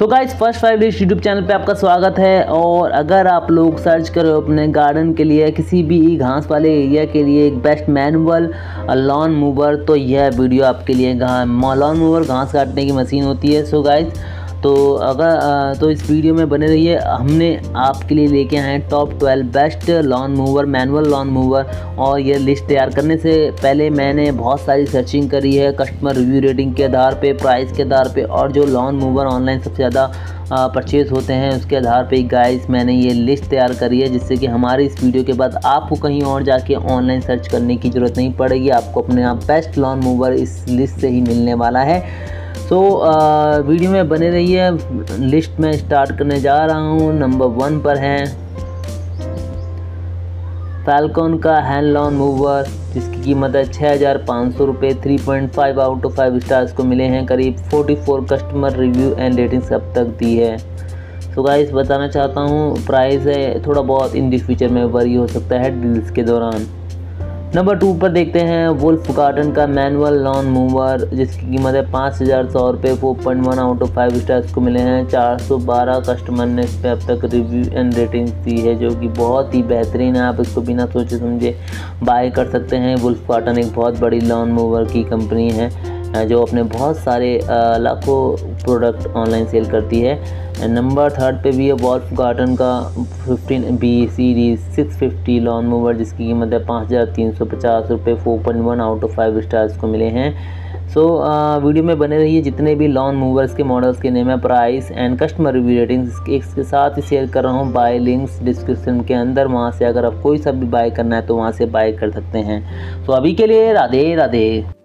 So guys first five days YouTube channel पे आपका स्वागत है और अगर आप लोग सर्च करो अपने गार्डन के लिए, किसी भी घास वाले एरिया के लिए एक बेस्ट मैनुअल लॉन मूवर तो यह वीडियो आपके लिए लॉन मूवर घास काटने की मशीन होती है। सो गाइस तो अगर तो इस वीडियो में बने रहिए। हमने आपके लिए लेके आए हैं top twelve best lawn mower manual lawn mower और ये लिस्ट तैयार करने से पहले मैंने बहुत सारी सर्चिंग करी है कस्टमर रिव्यू रेटिंग के आधार पे प्राइस के आधार पे। और जो लॉन मूवर ऑनलाइन सबसे ज़्यादा परचेज़ होते हैं, उसके आधार पे गाइस मैंने ये लिस्ट तैयार करी है, जिससे कि हमारी इस वीडियो के बाद आपको कहीं और जाके ऑनलाइन सर्च करने की ज़रूरत नहीं पड़ेगी। आपको अपने यहाँ बेस्ट लॉन मूवर इस लिस्ट से ही मिलने वाला है। सो so, वीडियो में बने रहिए। लिस्ट में स्टार्ट करने जा रहा हूँ। नंबर वन पर है। फैलकॉन का हैंड लॉन मूवर जिसकी कीमत है छः हज़ार पाँच सौ रुपये three point five out of five stars को मिले हैं। करीब forty four customer review and ratings अब तक दी है। सो गाइस बताना चाहता हूँ प्राइस है थोड़ा बहुत इन द फ्यूचर में वरी हो सकता है। डील्स के दौरान। नंबर टू पर देखते हैं वुल्फ गार्डन का मैनुअल लॉन मूवर जिसकी कीमत है पाँच हज़ार सौ रुपये four point one out of five stars को मिले हैं। चार सौ बारह कस्टमर ने इस पर अब तक रिव्यू एंड रेटिंग दी है, जो कि बहुत ही बेहतरीन है। आप इसको बिना सोचे समझे बाय कर सकते हैं। वुल्फ गार्डन एक बहुत बड़ी लॉन मूवर की कंपनी है। जो अपने बहुत सारे लाखों प्रोडक्ट ऑनलाइन सेल करती है। नंबर थर्ड पे भी है वॉल्फ गार्डन का 15 बी सीरीज़ 650 लॉन मूवर जिसकी कीमत है पाँच हज़ार तीन सौ पचास रुपये four point one out of five stars को मिले हैं। सो so, वीडियो में बने रहिए जितने भी लॉन मूवर्स के मॉडल्स के नेम है price and customer review ratings इसके साथ ही शेयर कर रहा हूँ बाय लिंक्स डिस्क्रिप्शन के अंदर। वहाँ से अगर आप कोई सा भी बाय करना है तो वहाँ से बाय कर सकते हैं। तो so, अभी के लिए राधे राधे।